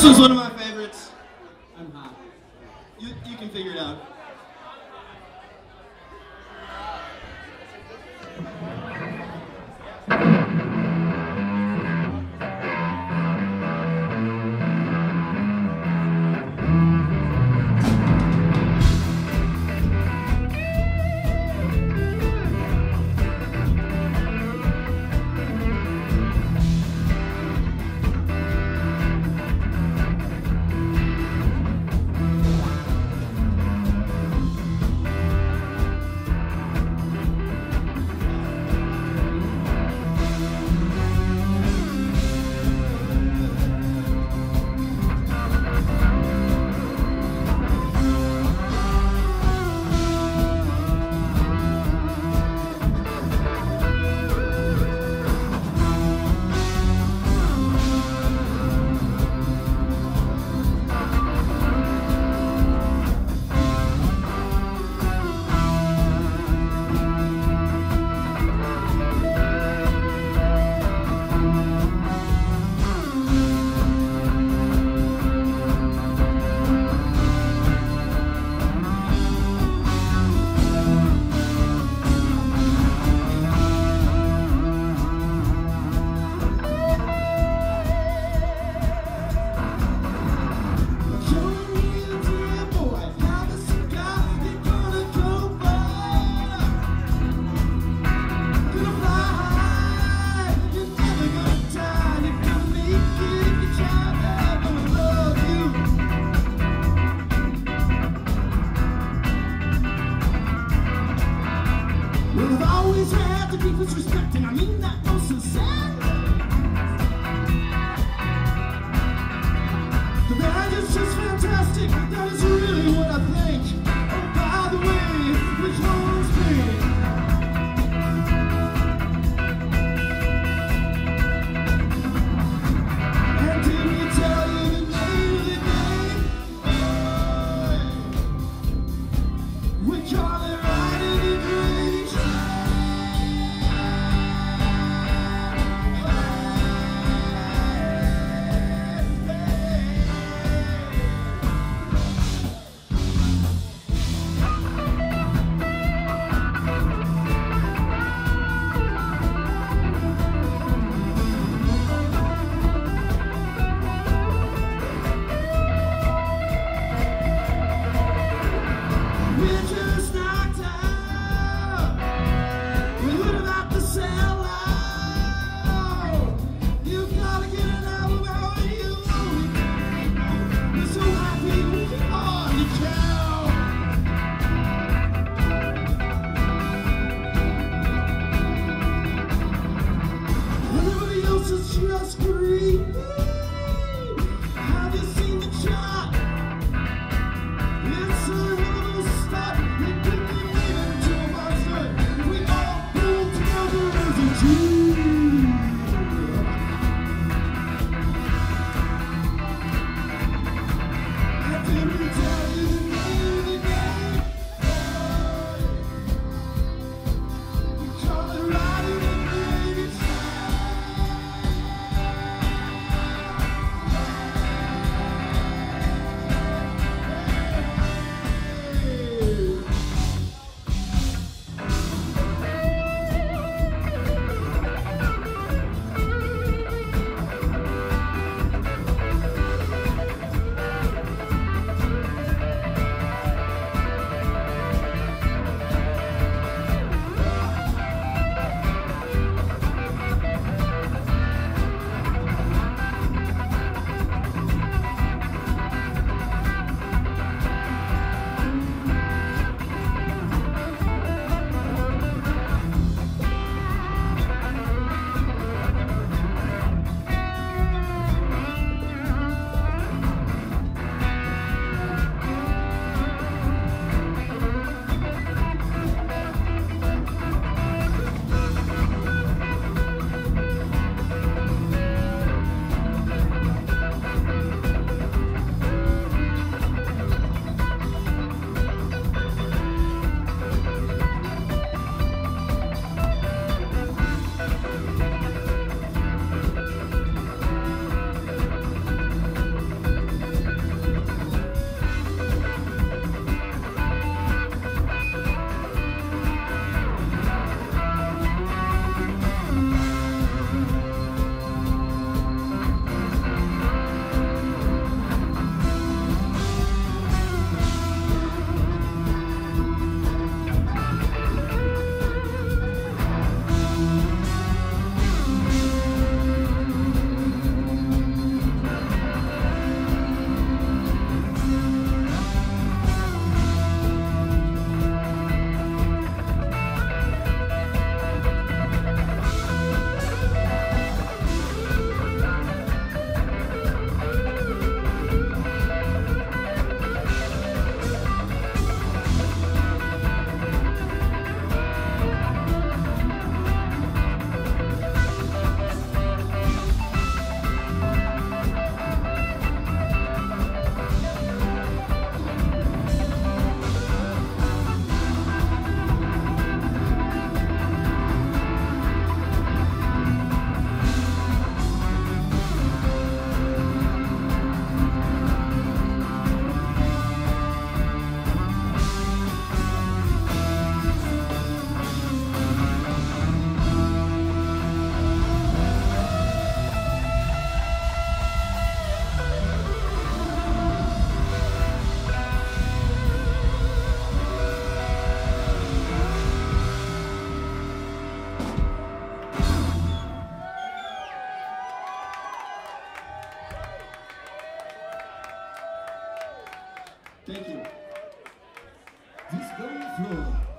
是说的吗？I mean that no sincere. The band is just fantastic. That is with Thank you. Disco Floyd.